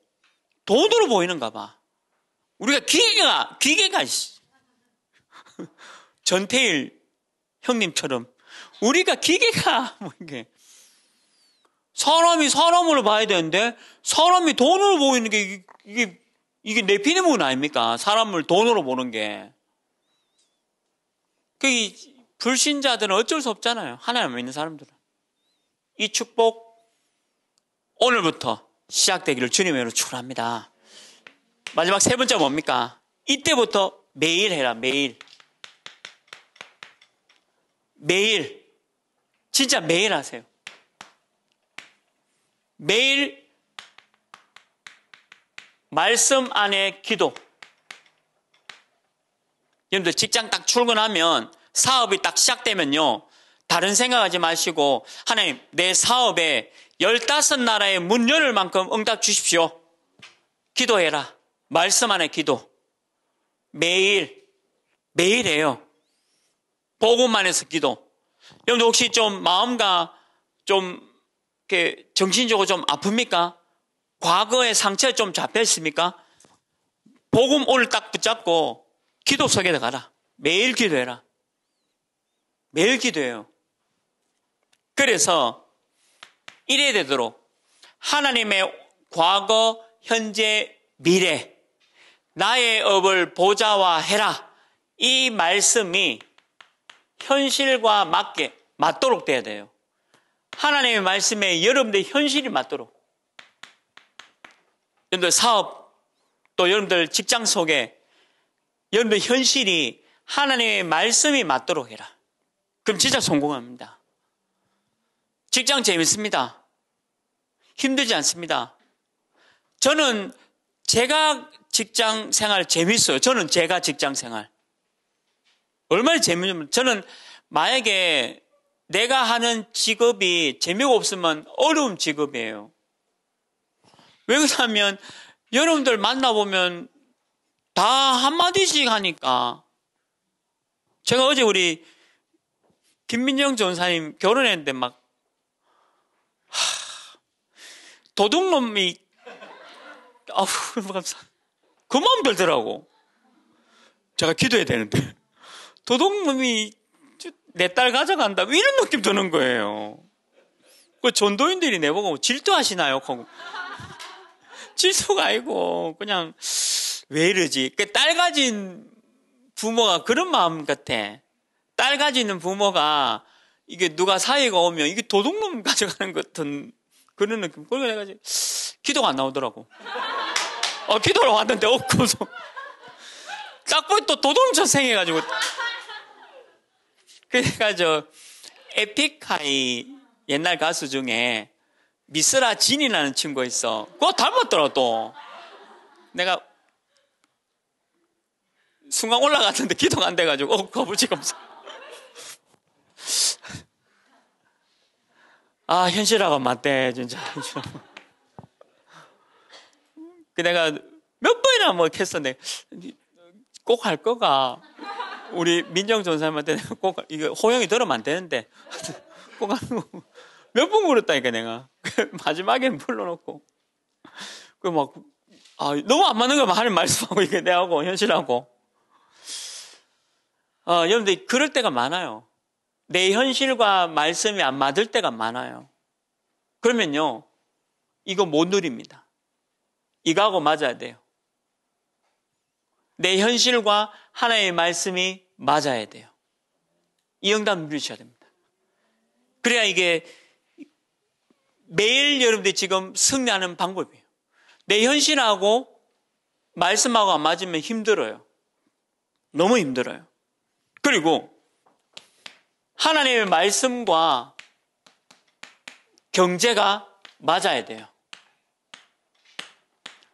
Speaker 1: 돈으로 보이는가 봐. 우리가 기계가, 기계가, 전태일 형님처럼 우리가 기계가, 뭐 이게. 사람이 사람으로 봐야 되는데 사람이 돈으로 보이는 게 이게, 이게, 이게 내피는 아닙니까? 사람을 돈으로 보는 게. 그 불신자들은 어쩔 수 없잖아요. 하나님 믿는 사람들은. 이 축복 오늘부터 시작되기를 주님으로 축원합니다. 마지막 세 번째 뭡니까? 이때부터 매일 해라, 매일. 매일. 진짜 매일 하세요. 매일 말씀 안에 기도. 여러분들 직장 딱 출근하면 사업이 딱 시작되면요. 다른 생각하지 마시고 하나님 내 사업에 열다섯 나라의 문 열을 만큼 응답 주십시오. 기도해라. 말씀 안에 기도. 매일 매일 해요. 복음만 해서 기도. 여러분들 혹시 좀 마음과 좀 이렇게 정신적으로 좀 아픕니까? 과거의 상처에 좀 잡혀 있습니까? 복음 오늘 딱 붙잡고 기도 속에 가라. 매일 기도해라. 매일 기도해요. 그래서 이래 되도록 하나님의 과거, 현재, 미래, 나의 업을 보좌화 해라. 이 말씀이 현실과 맞게 맞도록 돼야 돼요. 하나님의 말씀에 여러분들 현실이 맞도록. 여러분들 사업, 또 여러분들 직장 속에 여러분들 현실이 하나님의 말씀이 맞도록 해라. 그럼 진짜 성공합니다. 직장 재밌습니다. 힘들지 않습니다. 저는 제가 직장 생활 재밌어요. 저는 제가 직장 생활. 얼마나 재밌냐면 저는 만약에 내가 하는 직업이 재미가 없으면 어려운 직업이에요. 왜 그러냐면 여러분들 만나보면 다 한마디씩 하니까. 제가 어제 우리 김민정 전사님 결혼했는데 막 하, 도둑놈이 아우 감사 그만 별더라고. 제가 기도해야 되는데 도둑놈이 내 딸 가져간다 이런 느낌 드는 거예요 그 전도인들이 내보고 질투하시나요? 질투가 아니고 그냥 왜 이러지? 그딸 가진 부모가 그런 마음 같아. 딸 가지는 부모가 이게 누가 사이가 오면 이게 도둑놈 가져가는 것 같은 그런 느낌. 그러고 내가 기도가 안 나오더라고. 어, 기도를 왔는데 없고서. 딱 보니 또 도둑처럼 생겨가지고. 그러니까 저, 에픽하이 옛날 가수 중에 미스라 진이라는 친구가 있어. 그거 닮았더라, 또. 내가 순간 올라갔는데 기도가 안 돼가지고, 어, 거부지검사. 아, 현실하고 맞대, 진짜. 그 내가 몇 번이나 뭐 했었는데, 꼭 할 거가, 우리 민정 전사님한테 꼭, 이거 호영이 들으면 안 되는데, 꼭 하는 거. 몇번 물었다니까, 내가. 마지막에는 불러놓고. 그 막, 아, 너무 안 맞는 거만 하는 말씀하고, 이게 내하고, 현실하고. 어, 여러분들, 그럴 때가 많아요. 내 현실과 말씀이 안 맞을 때가 많아요. 그러면요, 이거 못 누립니다. 이거하고 맞아야 돼요. 내 현실과 하나의 말씀이 맞아야 돼요. 이 응답 누리셔야 됩니다. 그래야 이게 매일 여러분들이 지금 승리하는 방법이에요. 내 현실하고 말씀하고 안 맞으면 힘들어요. 너무 힘들어요. 그리고 하나님의 말씀과 경제가 맞아야 돼요.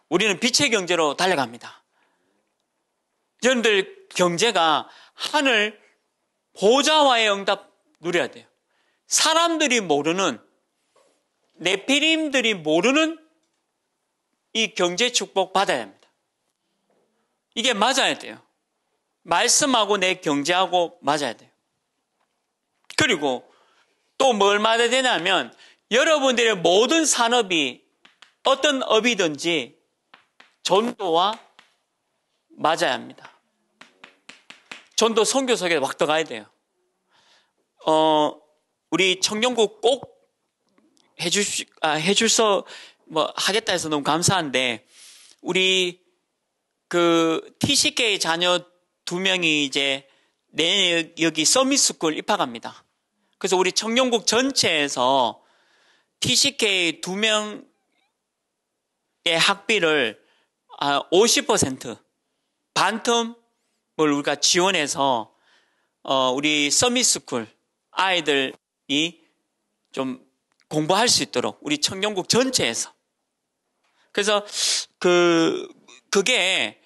Speaker 1: 우리는 빛의 경제로 달려갑니다. 여러분들 경제가 하늘 보좌와의 응답 누려야 돼요. 사람들이 모르는 네피림들이 모르는 이 경제 축복 받아야 합니다. 이게 맞아야 돼요. 말씀하고 내 경제하고 맞아야 돼요. 그리고 또뭘 말해야 되냐면 여러분들의 모든 산업이 어떤 업이든지 전도와 맞아야 합니다. 전도 선교 속에 확 들어가야 돼요. 어, 우리 청년국 꼭 해주, 아, 해줄서 뭐 하겠다 해서 너무 감사한데 우리 그 TCK 자녀 두 명이 이제 내년 여기 서밋스쿨 입학합니다. 그래서 우리 청년국 전체에서 TCK 두 명의 학비를 50% 아, 반텀을 우리가 지원해서 어 우리 서밋스쿨 아이들이 좀 공부할 수 있도록 우리 청년국 전체에서 그래서 그 그게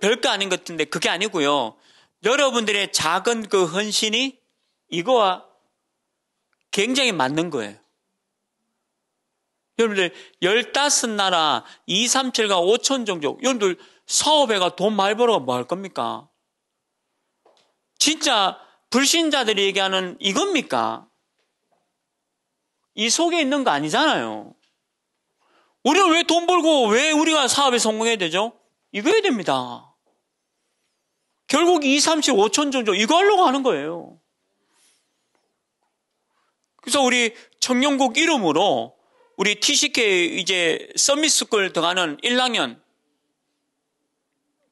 Speaker 1: 별거 아닌 것 같은데 그게 아니고요. 여러분들의 작은 그 헌신이 이거와 굉장히 맞는 거예요. 여러분들 15나라 2, 3, 7과 5천 종족 여러분들 사업회가 돈 많이 벌어가 뭐 할 겁니까? 진짜 불신자들이 얘기하는 이겁니까? 이 속에 있는 거 아니잖아요. 우리는 왜 돈 벌고 왜 우리가 사업에 성공해야 되죠? 이거야 됩니다. 결국 2, 3, 7, 5천 정도 이거 하려고 하는 거예요. 그래서 우리 청년국 이름으로 우리 TCK 이제 서밋스쿨 들어가는 1학년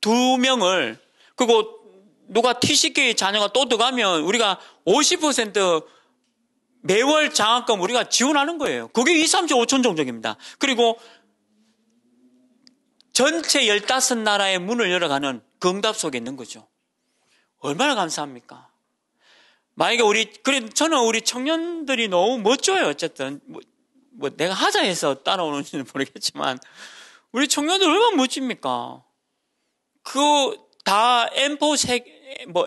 Speaker 1: 두 명을 그리고 누가 TCK 자녀가 또 들어가면 우리가 50% 매월 장학금 우리가 지원하는 거예요. 그게 2, 3, 5천 종족입니다. 그리고 전체 15나라의 문을 열어가는 그 응답 속에 있는 거죠. 얼마나 감사합니까? 만약에 우리, 그래, 저는 우리 청년들이 너무 멋져요, 어쨌든. 뭐, 뭐 내가 하자 해서 따라오는지는 모르겠지만, 우리 청년들 얼마나 멋집니까? 그, 다 M4 세, 뭐,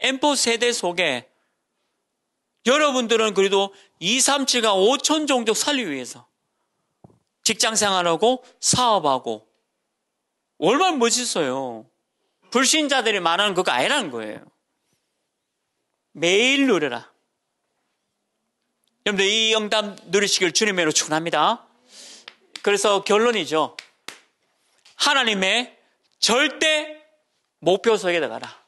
Speaker 1: M4 세대 속에 여러분들은 그래도 2, 3, 7과 5천 종족 살리기 위해서 직장 생활하고 사업하고 얼마나 멋있어요. 불신자들이 말하는 그거 아니라는 거예요. 매일 누려라. 여러분들 이 영담 누리시길 주님으로 축원합니다. 그래서 결론이죠. 하나님의 절대 목표 속에 들어가라.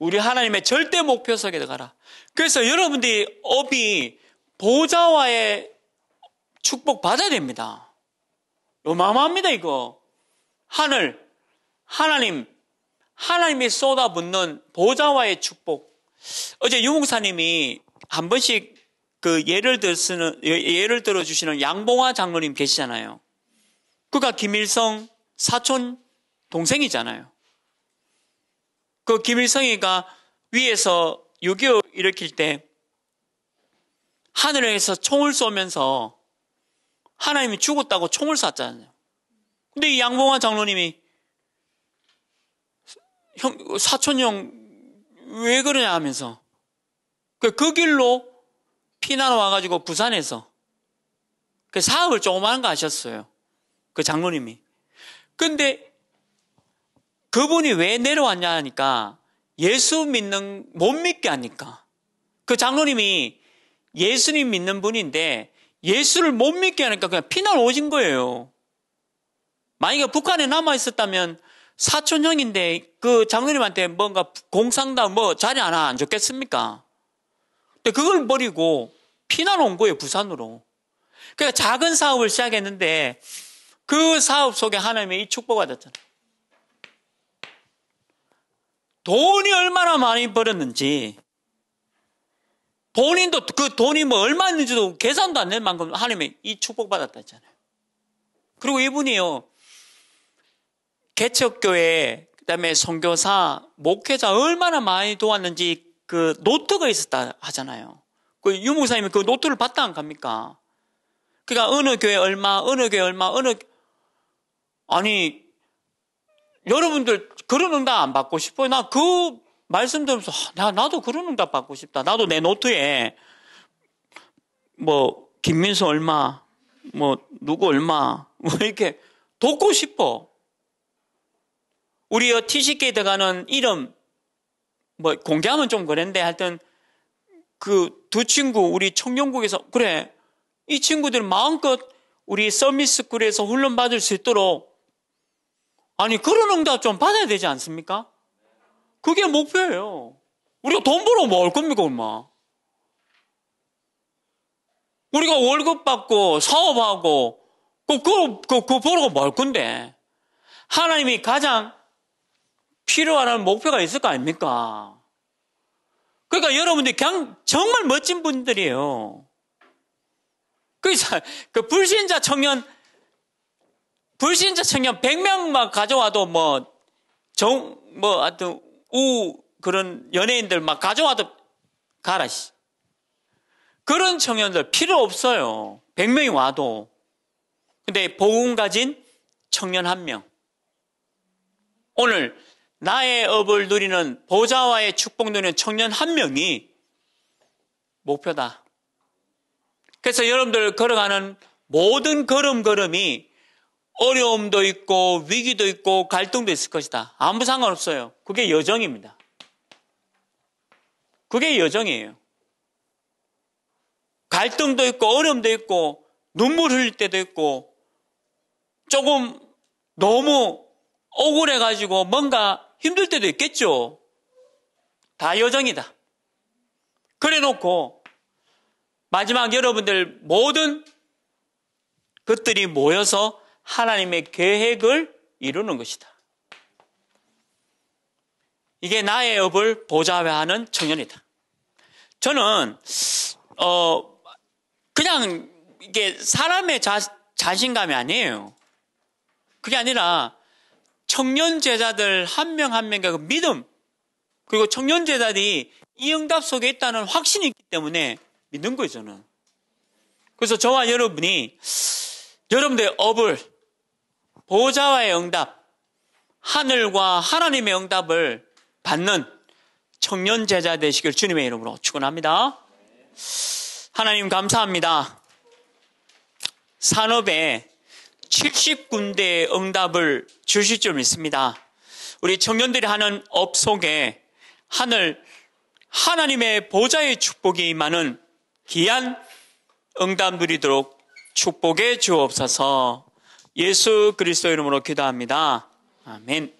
Speaker 1: 우리 하나님의 절대 목표 속에 들어가라. 그래서 여러분들이 업이 보좌와의 축복 받아야 됩니다. 어마어마합니다, 이거. 하늘, 하나님, 하나님이 쏟아붓는 보좌와의 축복. 어제 유목사님이 한 번씩 그 예를 들 쓰는, 예를 들어주시는 양봉화 장로님 계시잖아요. 그가 김일성 사촌 동생이잖아요. 그 김일성이가 위에서 6.25 일으킬 때 하늘에서 총을 쏘면서 하나님이 죽었다고 총을 쐈잖아요. 근데 이 양봉환 장로님이 형, 사촌 형, 왜 그러냐 하면서 그, 그 길로 피난 와가지고 부산에서 그 사업을 조그마한 거 하셨어요. 그 장로님이. 근데 그분이 왜 내려왔냐 하니까 예수 믿는, 못 믿게 하니까. 그 장로님이 예수님 믿는 분인데 예수를 못 믿게 하니까 그냥 피난 오신 거예요. 만약에 북한에 남아 있었다면 사촌 형인데 그 장로님한테 뭔가 공상다 뭐 자리 하나 안 줬겠습니까? 근데 그걸 버리고 피난 온 거예요, 부산으로. 그러니까 작은 사업을 시작했는데 그 사업 속에 하나님의 이 축복을 받았잖아요. 돈이 얼마나 많이 벌었는지 본인도 그 돈이 뭐 얼마 있는지도 계산도 안 될 만큼 하나님의 이 축복 받았다 했잖아요. 그리고 이분이요. 개척교회, 그 다음에 선교사, 목회자 얼마나 많이 도왔는지 그 노트가 있었다 하잖아요. 그 유목사님이 그 노트를 봤다 안 갑니까? 그러니까 어느 교회 얼마, 어느 교회 얼마, 어느, 아니, 여러분들 그런 응답 안 받고 싶어요. 나 그 말씀 들으면서 나, 나도 그런 응답 받고 싶다. 나도 내 노트에 뭐 김민수 얼마, 뭐 누구 얼마, 뭐 이렇게 돕고 싶어. 우리 TCK 들어가는 이름 뭐 공개하면 좀 그런데 하여튼 그 두 친구 우리 청년국에서 그래 이 친구들 마음껏 우리 서밋스쿨에서 훈련 받을 수 있도록 아니 그런 응답 좀 받아야 되지 않습니까? 그게 목표예요. 우리가 돈 벌어 뭐 할 겁니까 얼마? 우리가 월급 받고 사업하고 그, 그, 그, 그 벌어가 뭘 건데? 하나님이 가장 필요한 목표가 있을 거 아닙니까? 그러니까 여러분들이 그냥 정말 멋진 분들이에요. 그래서 그 불신자 청년, 불신자 청년 100명만 가져와도 뭐, 정, 뭐, 하여튼, 우, 그런 연예인들 막 가져와도 가라, 씨. 그런 청년들 필요 없어요. 100명이 와도. 근데 복음 가진 청년 한 명. 오늘 나의 업을 누리는 보좌와의 축복 누리는 청년 한 명이 목표다. 그래서 여러분들 걸어가는 모든 걸음걸음이 어려움도 있고 위기도 있고 갈등도 있을 것이다. 아무 상관없어요. 그게 여정입니다. 그게 여정이에요. 갈등도 있고 어려움도 있고 눈물 흘릴 때도 있고 조금 너무 억울해가지고 뭔가 힘들 때도 있겠죠. 다 여정이다. 그래 놓고 마지막 여러분들 모든 것들이 모여서 하나님의 계획을 이루는 것이다. 이게 나의 업을 보좌하는 청년이다. 저는 어 그냥 이게 사람의 자, 자신감이 아니에요. 그게 아니라 청년 제자들 한 명 한 명의 그 믿음 그리고 청년 제자들이 이 응답 속에 있다는 확신이 있기 때문에 믿는 거예요 저는. 그래서 저와 여러분이 여러분들의 업을 보좌와의 응답 하늘과 하나님의 응답을 받는 청년 제자 되시길 주님의 이름으로 축원합니다. 하나님 감사합니다. 산업에 70군데의 응답을 주실 줄 믿습니다. 우리 청년들이 하는 업 속에 하늘 하나님의 보좌의 축복이 임하는 귀한 응답 누리도록 축복해 주옵소서 예수 그리스도 이름으로 기도합니다. 아멘.